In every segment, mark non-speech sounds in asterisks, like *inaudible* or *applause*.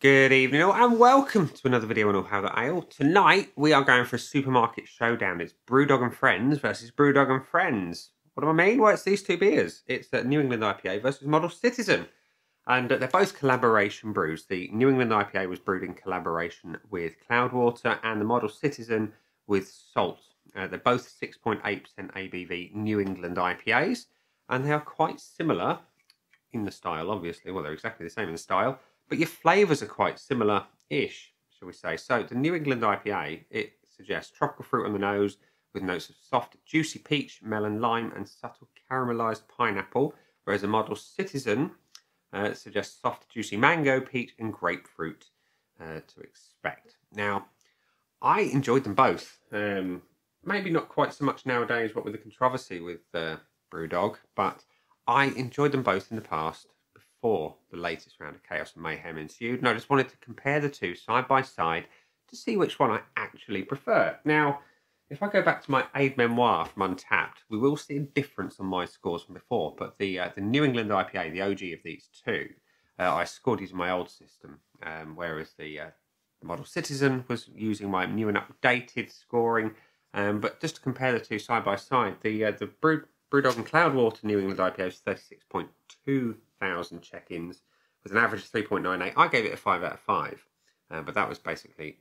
Good evening all and welcome to another video on All Hail the Ale. Tonight we are going for a supermarket showdown. It's Brewdog and Friends versus Brewdog and Friends. What do I mean? Well, it's these two beers. It's the New England IPA versus Model Citizen. And uh, they're both collaboration brews. The New England IPA was brewed in collaboration with Cloudwater and the Model Citizen with Salt. Uh, they're both 6.8% ABV New England IPAs and they are quite similar in the style, obviously. Well, they're exactly the same in the style, but your flavours are quite similar-ish, shall we say. So the New England IPA, it suggests tropical fruit on the nose with notes of soft, juicy peach, melon, lime, and subtle caramelised pineapple, whereas the Model Citizen uh, suggests soft, juicy mango, peach, and grapefruit uh, to expect. Now, I enjoyed them both. Um, maybe not quite so much nowadays, what with the controversy with uh, Brewdog, but I enjoyed them both in the past before the latest round of Chaos and Mayhem ensued, and I just wanted to compare the two side by side to see which one I actually prefer. Now, if I go back to my aid memoir from Untappd, we will see a difference on my scores from before, but the uh, the New England IPA, the OG of these two, uh, I scored using my old system, um, whereas the, uh, Model Citizen was using my new and updated scoring. Um, but just to compare the two side by side, the uh, the Brew Brewdog and Cloudwater New England IPA is 36.2 thousand check-ins with an average of 3.98. I gave it a 5 out of 5, uh, but that was basically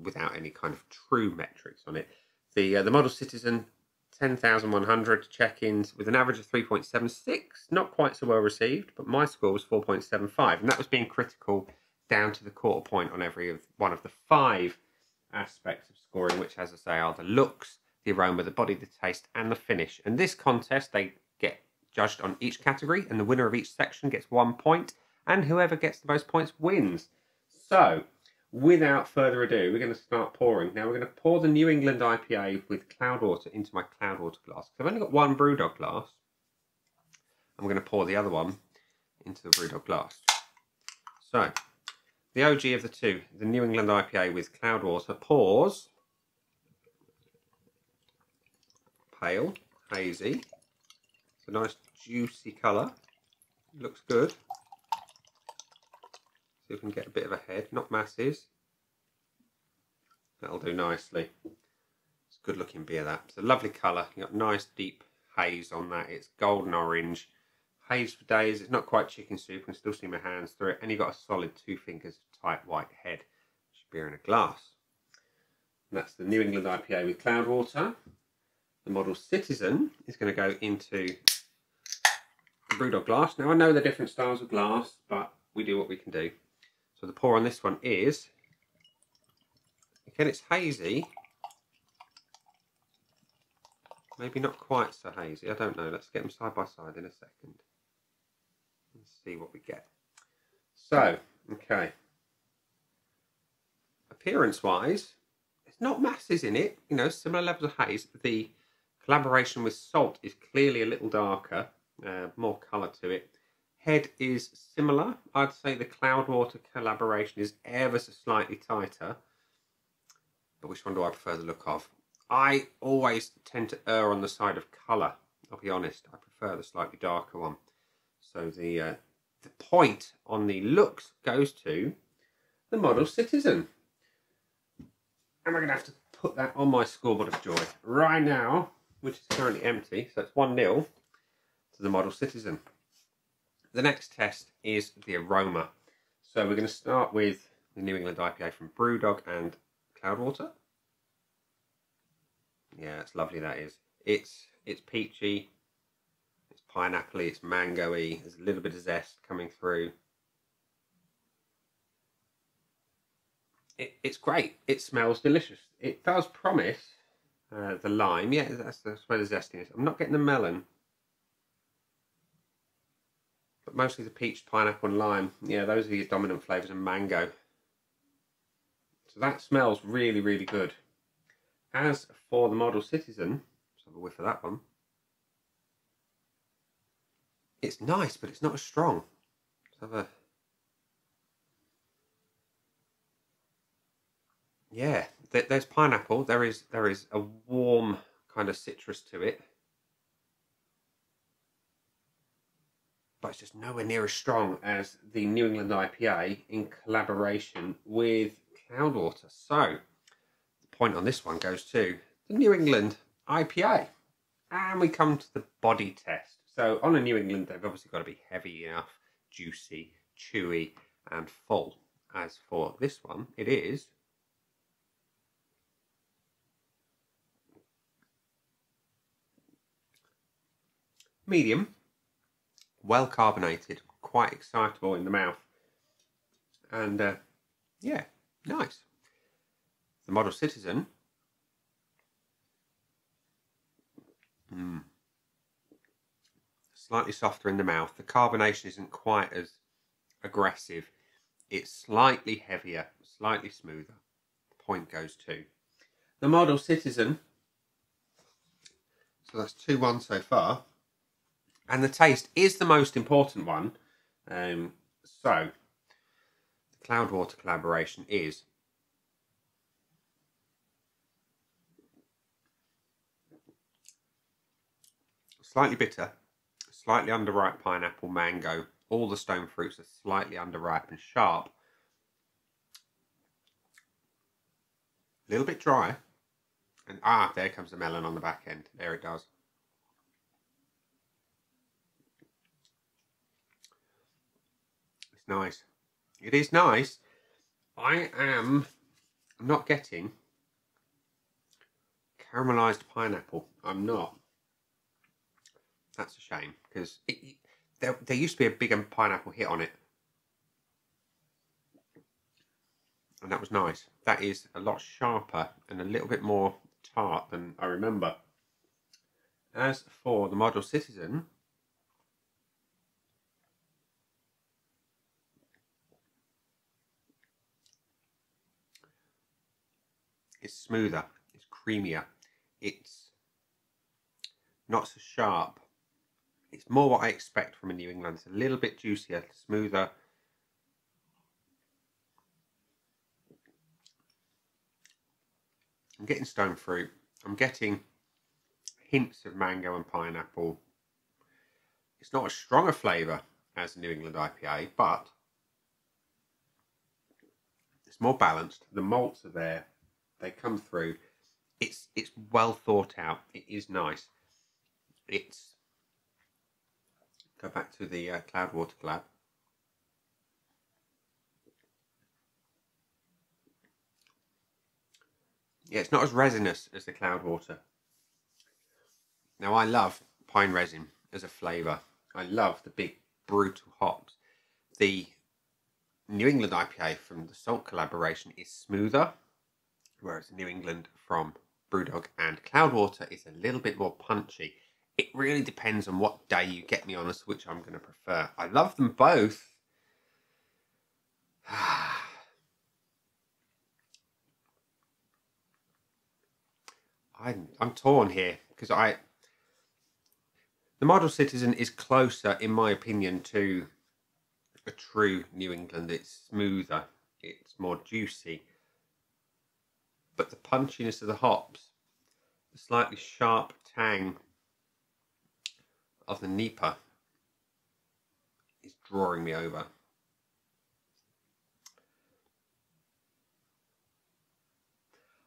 without any kind of true metrics on it. The, uh, the Model Citizen, 10,100 check-ins with an average of 3.76. Not quite so well received, but my score was 4.75, and that was being critical down to the quarter point on every of one of the five aspects of scoring, which, as I say, are the looks, the aroma, the body, the taste, and the finish. And this contest, they judged on each category, and the winner of each section gets one point, and whoever gets the most points wins. So, without further ado, we're going to start pouring. Now, we're going to pour the New England IPA with Cloudwater into my Cloudwater glass. I've only got one Brewdog glass. I'm going to pour the other one into the Brewdog glass. So, the OG of the two, the New England IPA with Cloudwater, pours pale, hazy. It's a nice juicy colour. Looks good. See if we can get a bit of a head, not masses. That'll do nicely. It's a good looking beer that. It's a lovely colour. You got nice deep haze on that. It's golden orange. Haze for days. It's not quite chicken soup. I can still see my hands through it. And you've got a solid two fingers tight white head. Beer in a glass. And that's the New England IPA with Cloudwater. The Model Citizen is going to go into Brewdog glass. Now I know the different styles of glass, but we do what we can do. So the pour on this one is, again it's hazy, maybe not quite so hazy, I don't know. Let's get them side by side in a second. Let's see what we get. So, okay. Appearance wise, it's not masses in it, you know, similar levels of haze. The collaboration with salt is clearly a little darker, uh, more colour to it. Head is similar. I'd say the Cloudwater collaboration is ever so slightly tighter. But which one do I prefer the look of? I always tend to err on the side of colour. I'll be honest. I prefer the slightly darker one. So the uh, the point on the looks goes to the Model Citizen. And we're going to have to put that on my scoreboard of joy right now, which is currently empty. So it's 1 0 to the Model Citizen. The next test is the aroma. So we're going to start with the New England IPA from Brewdog and Cloudwater. Yeah, it's lovely that is. It's it's peachy, it's pineappley, it's mangoey, there's a little bit of zest coming through. It, it's great. It smells delicious. It does promise uh, the lime. Yeah, that's, that's where the zestiness. I'm not getting the melon but mostly the peach, pineapple and lime. Yeah, those are the dominant flavours and mango. So that smells really, really good. As for the Model Citizen, let's have a whiff of that one. It's nice, but it's not as strong. Let's have a... Yeah, there's pineapple. There is there is a warm kind of citrus to it. But it's just nowhere near as strong as the New England IPA in collaboration with Cloudwater. So the point on this one goes to the New England IPA. And we come to the body test. So on a New England, they've obviously got to be heavy enough, juicy, chewy, and full. As for this one, it is medium, well carbonated, quite excitable in the mouth, and uh, yeah, nice. The Model Citizen. Mm. Slightly softer in the mouth. The carbonation isn't quite as aggressive. It's slightly heavier, slightly smoother. The point goes to the Model Citizen. So that's 2 1 so far. And the taste is the most important one. Um, so, the Cloudwater collaboration is slightly bitter, slightly underripe pineapple, mango. All the stone fruits are slightly underripe and sharp. A little bit dry. And ah, there comes the melon on the back end. There it does. Nice. It is nice. I am not getting caramelized pineapple. I'm not. That's a shame because there, there used to be a big um, pineapple hit on it. And that was nice. That is a lot sharper and a little bit more tart than I remember. As for the Model Citizen, it's smoother, it's creamier, it's not so sharp it's more what I expect from a New England. It's a little bit juicier, smoother. I'm getting stone fruit. I'm getting hints of mango and pineapple. It's not as strong a flavour as a New England IPA, but it's more balanced. The malts are there. They come through. It's it's well thought out. It is nice. It's Go back to the uh, Cloudwater Collab. Yeah, it's not as resinous as the Cloudwater. Now, I love pine resin as a flavour. I love the big, brutal hops. The New England IPA from the Salt collaboration is smoother, whereas New England from Brewdog and Cloudwater is a little bit more punchy it really depends on what day you get me on as which I'm going to prefer. I love them both. *sighs* I'm, I'm torn here because I the model citizen is closer in my opinion to a true New England. It's smoother, it's more juicy, but the punchiness of the hops, the slightly sharp tang of the NEIPA is drawing me over.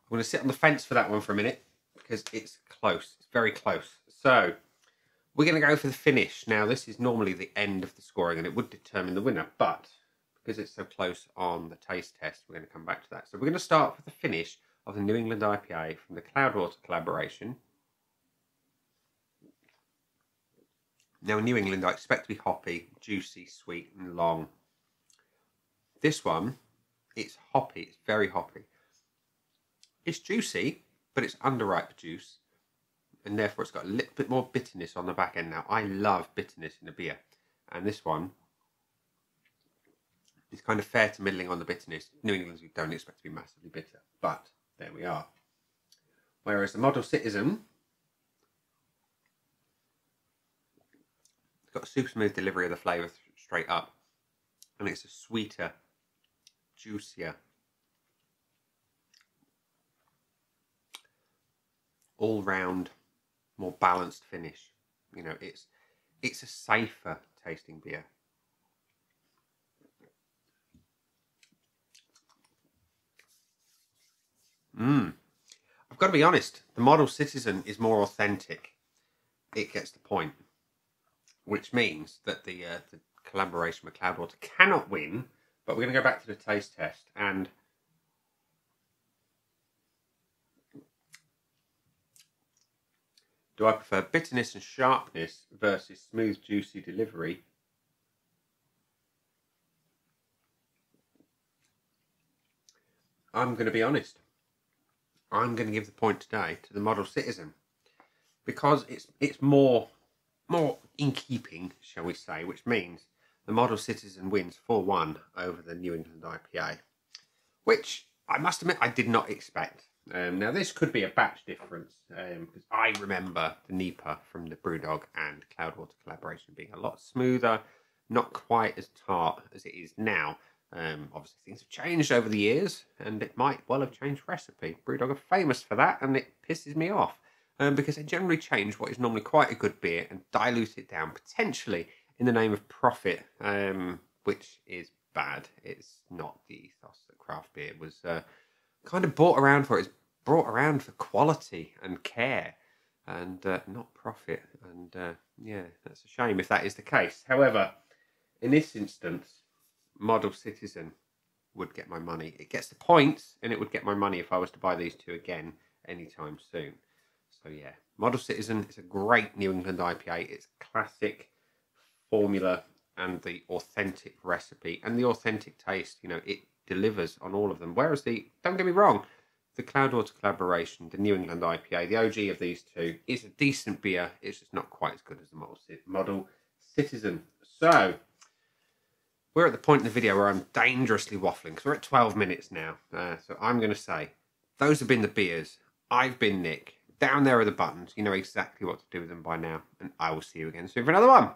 I'm going to sit on the fence for that one for a minute because it's close. It's very close. So we're going to go for the finish. Now this is normally the end of the scoring and it would determine the winner, but because it's so close on the taste test, we're going to come back to that. So we're going to start with the finish of the New England IPA from the Cloudwater collaboration Now in New England, I expect to be hoppy, juicy, sweet, and long. This one, it's hoppy. It's very hoppy. It's juicy, but it's underripe juice, and therefore it's got a little bit more bitterness on the back end. Now, I love bitterness in a beer, and this one is kind of fair to middling on the bitterness. New England's we don't expect to be massively bitter, but there we are. Whereas the Model Citizen It's got a super smooth delivery of the flavour straight up. And it's a sweeter, juicier, all round, more balanced finish. You know, it's it's a safer tasting beer. Mmm. I've got to be honest, the Model Citizen is more authentic. It gets the point, which means that the, uh, the collaboration with Cloudwater cannot win, but we're going to go back to the taste test and Do I prefer bitterness and sharpness versus smooth, juicy delivery? I'm going to be honest. I'm going to give the point today to the Model Citizen because it's it's more more in keeping, shall we say, which means the Model Citizen wins 4-1 over the New England IPA, which I must admit I did not expect. Um, now this could be a batch difference because um, I remember the NEIPA from the Brewdog and Cloudwater collaboration being a lot smoother, not quite as tart as it is now. Um, obviously, things have changed over the years, and it might well have changed recipe. Brewdog are famous for that, and it pisses me off um, because they generally change what is normally quite a good beer and dilute it down, potentially in the name of profit, um, which is bad. It's not the ethos that craft beer was uh, kind of brought around for. It's brought around for quality and care and uh, not profit. And uh, yeah, that's a shame if that is the case. However, in this instance, Model Citizen would get my money. It gets the points and it would get my money if I was to buy these two again anytime soon. So yeah, Model Citizen is a great New England IPA. It's classic formula and the authentic recipe and the authentic taste. You know, it delivers on all of them. Whereas the, don't get me wrong, the Cloudwater collaboration, the New England IPA, the OG of these two, is a decent beer. It's just not quite as good as the Model, model Citizen. So, we're at the point in the video where I'm dangerously waffling because we're at 12 minutes now. Uh, so, I'm going to say, those have been the beers. I've been Nick. Down there are the buttons. You know exactly what to do with them by now. And I will see you again soon for another one.